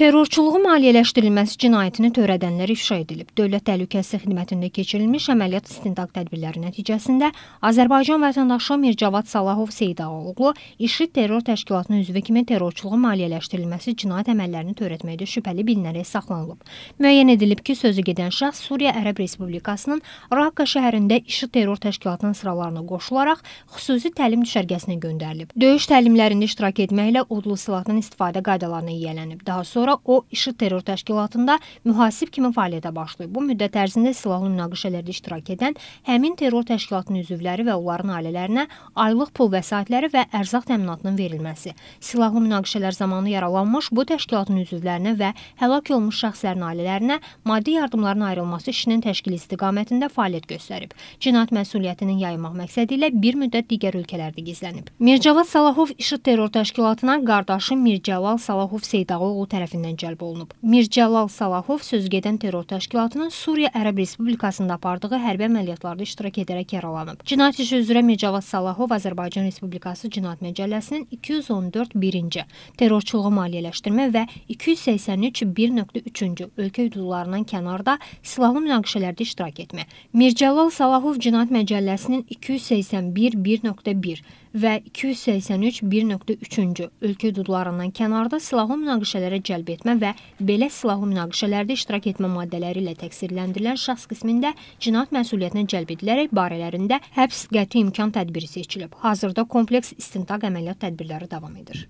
Terrorçuluğun maliyyələşdirilməsi cinayətini törədənlər ifşa edilib. Dövlət Təhlükəsizlik Xidmətində keçirilmiş əməliyyat istintaq tədbirləri nəticəsində Azərbaycan vətəndaşı Mircavad Salahov Seyidağoğlu IŞİD terror təşkilatının üzvü kimi terrorçuluğun maliyyələşdirilməsi cinayət əməllərini törətməkdə şübhəli bilinərək saxlanılıb. Müəyyən edilib ki, sözü gedən şəxs Suriya Ərəb Respublikasının Raqqa şəhərində IŞİD terror təşkilatının sıralarına qoşularaq xüsusi təlim düşərgəsinə göndərilib. Döyüş təlimlərində iştirak etməklə odlu silahdan istifadə qaydalarına yiyələnib. Daha sonra sonra o IŞİD terror təşkilatında mühasib kimi fəaliyyətə başlayıb. Bu müddət ərzində silahlı münaqişələrdə iştirak edən həmin terror təşkilatının üzvləri və onların ailələrinə aylıq pul vəsaitləri və ərzaq təminatının verilməsi, silahlı münaqişələr zamanı yaralanmış bu təşkilatın üzvlərinə və həlak olmuş şəxslərin ailələrinə maddi yardımların ayrılması işinin təşkili istiqamətində fəaliyyət göstərib. Cinayət məsuliyyətinin yaymaq məqsədi ilə bir müddət digər ölkələrdə gizlənib. Mircavad Salahov IŞİD terror təşkilatına qardaşı Mircəlal Salahov Seydağoğlu tərəfindən tərəfindən cəlb olunub. Mircəlal Salahov sözgedən terror təşkilatının Suriya Ərəb Respublikasında apardığı hərbi əməliyyatlarda iştirak edərək yaralanıb. Cinayət işi üzrə Mircavad Salahov Azərbaycan Respublikası Cinayət Məcəlləsinin 214 1-ci terrorçuluğu maliyyələşdirmə və 283 1.3-cü ölkə hüdudlarından kənarda silahlı münaqişələrdə iştirak etmə. Mircəlal Salahov Cinayət Məcəlləsinin 281 1.1 və 283 1.3-cü ölkə hüdudlarından kənarda silahlı münaqişələrə cəlb etmə və belə silahlı münaqişələrdə iştirak etmə maddələri ilə təqsirləndirilən şəxs qismində cinayət məsuliyyətinə cəlb edilərək barələrində həbs qəti imkan tədbiri seçilib. Hazırda kompleks istintaq əməliyyat tədbirləri davam edir.